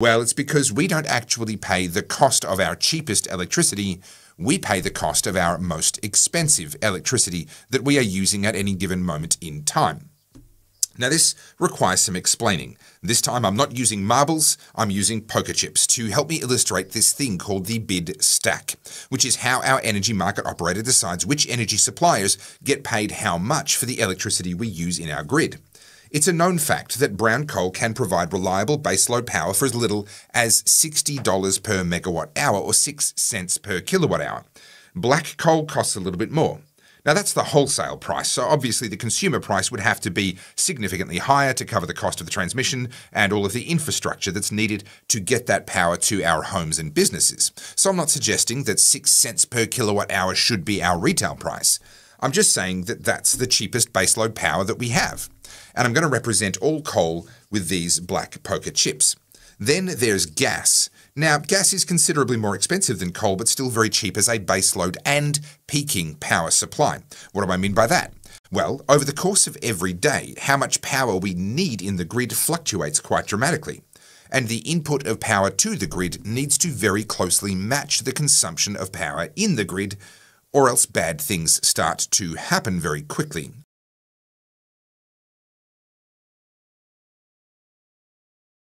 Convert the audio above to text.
Well, it's because we don't actually pay the cost of our cheapest electricity, we pay the cost of our most expensive electricity that we are using at any given moment in time. Now, this requires some explaining. This time I'm not using marbles, I'm using poker chips to help me illustrate this thing called the bid stack, which is how our energy market operator decides which energy suppliers get paid how much for the electricity we use in our grid. It's a known fact that brown coal can provide reliable baseload power for as little as $60 per megawatt hour or 6 cents per kilowatt hour. Black coal costs a little bit more, now, that's the wholesale price, so obviously the consumer price would have to be significantly higher to cover the cost of the transmission and all of the infrastructure that's needed to get that power to our homes and businesses. So I'm not suggesting that 6 cents per kilowatt hour should be our retail price. I'm just saying that that's the cheapest baseload power that we have. And I'm going to represent all coal with these black poker chips. Then there's gas. Now, gas is considerably more expensive than coal, but still very cheap as a baseload and peaking power supply. What do I mean by that? Well, over the course of every day, how much power we need in the grid fluctuates quite dramatically. And the input of power to the grid needs to very closely match the consumption of power in the grid, or else bad things start to happen very quickly.